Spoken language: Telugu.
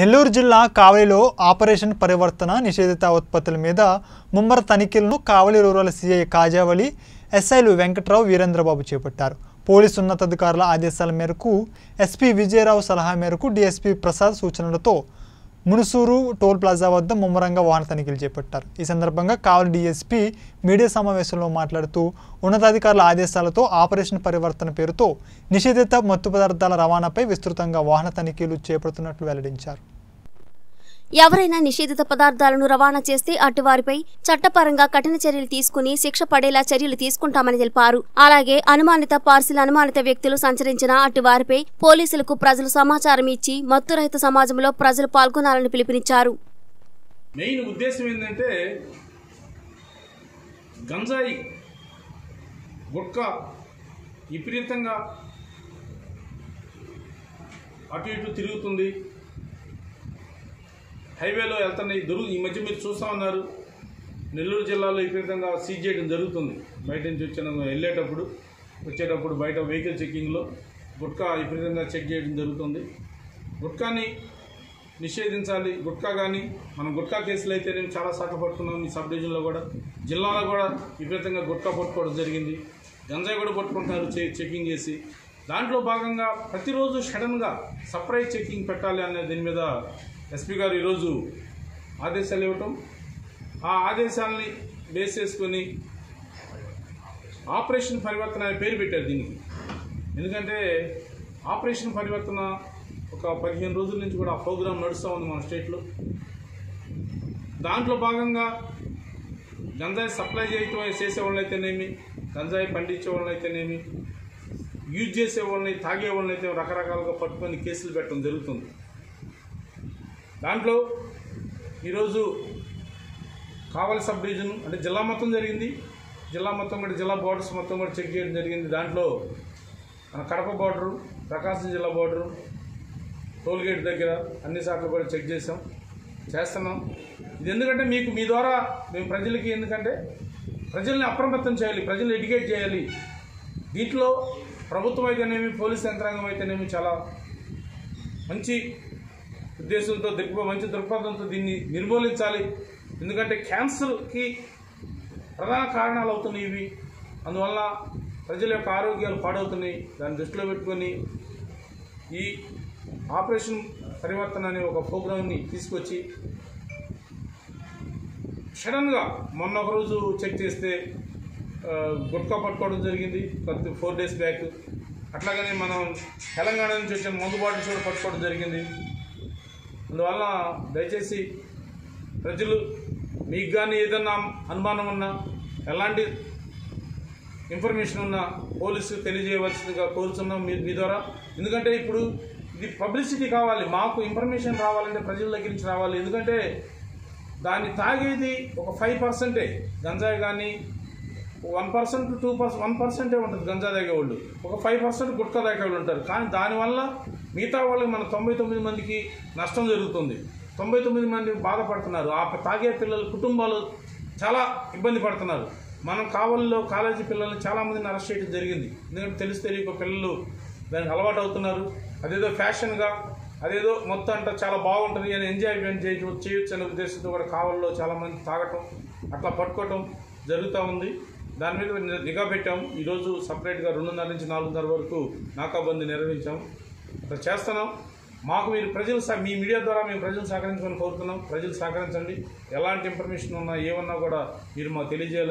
నెల్లూరు జిల్లా కావలిలో ఆపరేషన్ పరివర్తన నిషేధిత ఉత్పత్తుల మీద ముమ్మర తనిఖీలను కావలి రూరల్ సీఐ కాజావలి ఎస్ఐలు వెంకట్రావు వీరేంద్రబాబు చేపట్టారు. పోలీసు ఉన్నతాధికారుల ఆదేశాల మేరకు ఎస్పీ విజయరావు సలహా మేరకు డీఎస్పీ ప్రసాద్ సూచనలతో మునుసూరు టోల్ ప్లాజా వద్ద ముమ్మరంగా వాహన తనిఖీలు చేపట్టారు. ఈ సందర్భంగా కావలి డీఎస్పీ మీడియా సమావేశంలో మాట్లాడుతూ ఉన్నతాధికారుల ఆదేశాలతో ఆపరేషన్ పరివర్తన పేరుతో నిషేధిత మత్తు పదార్థాల రవాణాపై విస్తృతంగా వాహన తనిఖీలు చేపడుతున్నట్లు వెల్లడించారు. ఎవరైనా నిషేధిత పదార్థాలను రవాణా చేస్తే అటువారిపై చట్టపరంగా కఠిన చర్యలు తీసుకుని శిక్ష పడేలా చర్యలు తీసుకుంటామని తెలిపారు. అలాగే అనుమానిత పార్సిల్ అనుమానిత వ్యక్తులు సంచరించిన అటువారిపై పోలీసులకు ప్రజలు సమాచారం ఇచ్చి మత్తురహిత సమాజంలో ప్రజలు పాల్గొనాలని పిలుపునిచ్చారు. మెయిన్ ఉద్దేశం ఏంటంటే గంజాయి గుట్క విపరీతంగా అటు ఇటు తిరుగుతుంది. హైవేలో వెళ్తున్నాయి దొరుకు ఈ మధ్య మీరు చూస్తూ ఉన్నారు. నెల్లూరు జిల్లాలో విపరీతంగా సీజ్ చేయడం జరుగుతుంది. బయట నుంచి వచ్చిన వెళ్ళేటప్పుడు వచ్చేటప్పుడు బయట వెహికల్ చెక్కింగ్లో గుట్కా విపరీతంగా చెక్ చేయడం జరుగుతుంది. గుట్కాని నిషేధించాలి. గుట్కా కానీ మనం గుట్కా కేసులు అయితే నేను చాలా శాఖ పట్టుకున్నాం ఈ సబ్ డివిజన్లో కూడా. జిల్లాలో కూడా విపరీతంగా గుట్కా పట్టుకోవడం జరిగింది. గంజాయి కూడా పట్టుకుంటున్నారు చె- చెకింగ్ చేసి. దాంట్లో భాగంగా ప్రతిరోజు సడన్గా సర్ప్రైజ్ చెకింగ్ పెట్టాలి అనే దీని మీద ఎస్పీ గారు ఈరోజు ఆదేశాలు ఇవ్వటం ఆ ఆదేశాలని బేస్ చేసుకొని ఆపరేషన్ పరివర్తన అనే పేరు పెట్టారు దీనికి. ఎందుకంటే ఆపరేషన్ పరివర్తన ఒక పదిహేను రోజుల నుంచి కూడా ఆ ప్రోగ్రాం నడుస్తూ ఉంది మన స్టేట్లో. దాంట్లో భాగంగా గంజాయి సప్లై చేయటం చేసే వాళ్ళైతేనేమి గంజాయి పండించే వాళ్ళైతేనేమి యూజ్ చేసే వాళ్ళని తాగే వాళ్ళని అయితే రకరకాలుగా పట్టుకొని కేసులు పెట్టడం జరుగుతుంది. దాంట్లో ఈరోజు కావలి సబ్ డివిజన్ అంటే జిల్లా మొత్తం జరిగింది. జిల్లా మొత్తం కూడా జిల్లా బోర్డర్స్ మొత్తం కూడా చెక్ చేయడం జరిగింది. దాంట్లో మన కడప బార్డరు ప్రకాశం జిల్లా బార్డరు టోల్గేట్ దగ్గర అన్ని సార్లు కూడా చెక్ చేసాం చేస్తున్నాం. ఇది ఎందుకంటే మీకు మీ ద్వారా మేము ప్రజలకి ఎందుకంటే ప్రజల్ని అప్రమత్తం చేయాలి ప్రజల్ని ఎడ్యుకేట్ చేయాలి. దీంట్లో ప్రభుత్వం అయితేనేమి పోలీస్ యంత్రాంగం అయితేనేమి చాలా మంచి ఉద్దేశంతో దృక్ప మంచి దృక్పథంతో దీన్ని నిర్మూలించాలి. ఎందుకంటే క్యాన్సర్కి ప్రధాన కారణాలు అవుతున్నాయి ఇవి. అందువల్ల ప్రజల యొక్క ఆరోగ్యాలు పాడవుతున్నాయి. దాన్ని దృష్టిలో పెట్టుకొని ఈ ఆపరేషన్ పరివర్తన అనే ఒక ప్రోగ్రామ్ని తీసుకొచ్చి సడన్గా మొన్న ఒకరోజు చెక్ చేస్తే గుట్కా పట్టుకోవడం జరిగింది. కొద్ది ఫోర్ డేస్ బ్యాక్. అట్లాగనే మనం తెలంగాణ నుంచి వచ్చిన మందు బాటిల్స్ కూడా పట్టుకోవడం జరిగింది. అందువల్ల దయచేసి ప్రజలు మీకు కానీ ఏదన్నా అనుమానం ఉన్నా ఎలాంటి ఇన్ఫర్మేషన్ ఉన్నా పోలీసుకు తెలియజేయవలసిందిగా కోరుతున్నాం మీ మీ ద్వారా. ఎందుకంటే ఇప్పుడు ఇది పబ్లిసిటీ కావాలి మాకు ఇన్ఫర్మేషన్ రావాలంటే ప్రజల దగ్గర నుంచి రావాలి. ఎందుకంటే దాన్ని తాగేది ఒక ఫైవ్ పర్సెంటే గంజాయి కానీ one percent two percent one పర్సెంటే ఉంటుంది గంజా తాగేవాళ్ళు. ఒక ఫైవ్ పర్సెంట్ గుట్కా తాగేవాళ్ళు ఉంటారు. కానీ దానివల్ల మిగతా వాళ్ళకి మన తొంభై తొమ్మిది మందికి నష్టం జరుగుతుంది. తొంభై తొమ్మిది మంది బాధపడుతున్నారు. ఆ తాగే పిల్లల కుటుంబాలు చాలా ఇబ్బంది పడుతున్నారు. మనం కావలిలో కాలేజీ పిల్లల్ని చాలామందిని అరెస్ట్ చేయడం జరిగింది. ఎందుకంటే తెలిసి తెలియక పిల్లలు దానికి అలవాటు అవుతున్నారు. అదేదో ఫ్యాషన్గా అదేదో మొత్తం అంటే చాలా బాగుంటుంది అని ఎంజాయ్మెంట్ చేయొచ్చు చేయొచ్చు అనే ఉద్దేశంతో కూడా కావల్లో చాలామంది తాగటం అట్లా పట్టుకోవటం జరుగుతూ ఉంది. దాని మీద నిఘా పెట్టాం ఈరోజు సపరేట్గా రెండున్నర నుంచి నాలుగున్నర వరకు నాకాబందీ నిర్వహించాం. అట్లా చేస్తున్నాం. మాకు మీరు ప్రజలు మీ మీడియా ద్వారా మేము ప్రజలు సహకరించమని కోరుతున్నాం. ప్రజలు సహకరించండి. ఎలాంటి ఇన్ఫర్మేషన్ ఉన్నా ఏమన్నా కూడా మీరు మాకు తెలియజేయాలని